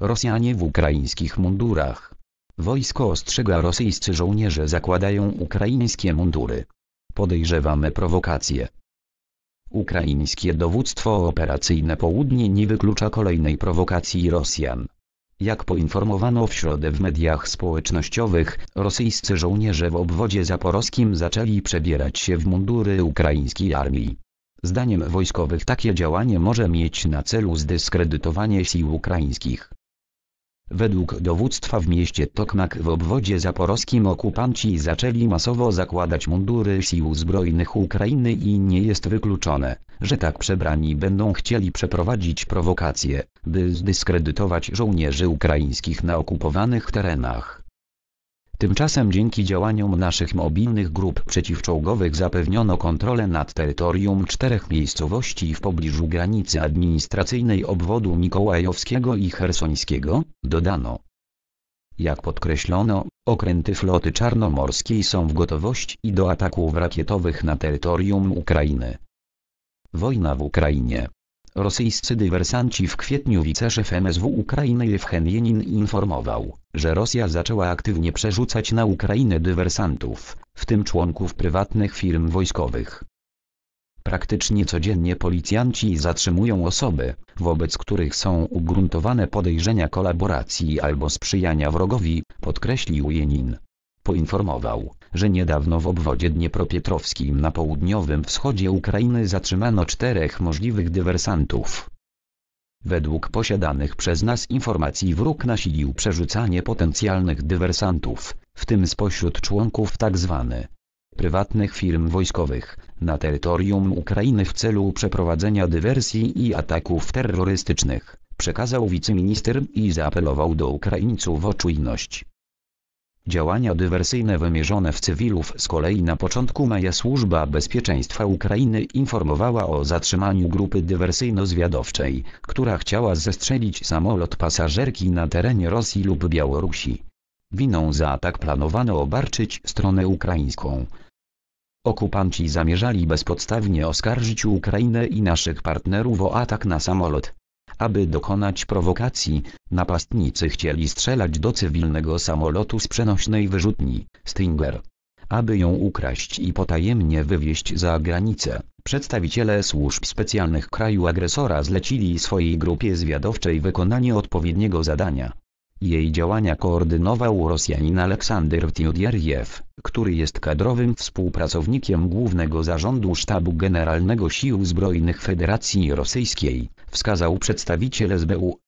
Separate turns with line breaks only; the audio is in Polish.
Rosjanie w ukraińskich mundurach. Wojsko ostrzega rosyjscy żołnierze zakładają ukraińskie mundury. Podejrzewamy prowokacje. Ukraińskie dowództwo operacyjne Południe nie wyklucza kolejnej prowokacji Rosjan. Jak poinformowano w środę w mediach społecznościowych, rosyjscy żołnierze w obwodzie zaporowskim zaczęli przebierać się w mundury ukraińskiej armii. Zdaniem wojskowych takie działanie może mieć na celu zdyskredytowanie sił ukraińskich. Według dowództwa w mieście Tokmak w obwodzie zaporowskim okupanci zaczęli masowo zakładać mundury sił zbrojnych Ukrainy i nie jest wykluczone, że tak przebrani będą chcieli przeprowadzić prowokacje, by zdyskredytować żołnierzy ukraińskich na okupowanych terenach. Tymczasem dzięki działaniom naszych mobilnych grup przeciwczołgowych zapewniono kontrolę nad terytorium czterech miejscowości w pobliżu granicy administracyjnej obwodu mikołajowskiego i hersońskiego, dodano. Jak podkreślono, okręty floty czarnomorskiej są w gotowości do ataków rakietowych na terytorium Ukrainy. Wojna w Ukrainie Rosyjscy dywersanci w kwietniu wiceszef MSW Ukrainy Jewchen Jenin informował, że Rosja zaczęła aktywnie przerzucać na Ukrainę dywersantów, w tym członków prywatnych firm wojskowych. Praktycznie codziennie policjanci zatrzymują osoby, wobec których są ugruntowane podejrzenia kolaboracji albo sprzyjania wrogowi, podkreślił Jenin. Poinformował, że niedawno w obwodzie dniepropietrowskim na południowym wschodzie Ukrainy zatrzymano czterech możliwych dywersantów. Według posiadanych przez nas informacji wróg nasilił przerzucanie potencjalnych dywersantów, w tym spośród członków tzw. prywatnych firm wojskowych, na terytorium Ukrainy w celu przeprowadzenia dywersji i ataków terrorystycznych, przekazał wiceminister i zaapelował do Ukraińców o czujność. Działania dywersyjne wymierzone w cywilów z kolei na początku maja Służba Bezpieczeństwa Ukrainy informowała o zatrzymaniu grupy dywersyjno-zwiadowczej, która chciała zestrzelić samolot pasażerki na terenie Rosji lub Białorusi. Winą za atak planowano obarczyć stronę ukraińską. Okupanci zamierzali bezpodstawnie oskarżyć Ukrainę i naszych partnerów o atak na samolot. Aby dokonać prowokacji, napastnicy chcieli strzelać do cywilnego samolotu z przenośnej wyrzutni, Stinger. Aby ją ukraść i potajemnie wywieźć za granicę, przedstawiciele służb specjalnych kraju agresora zlecili swojej grupie zwiadowczej wykonanie odpowiedniego zadania. Jej działania koordynował Rosjanin Aleksander Tiodierjew, który jest kadrowym współpracownikiem Głównego Zarządu Sztabu Generalnego Sił Zbrojnych Federacji Rosyjskiej, wskazał przedstawiciel SBU.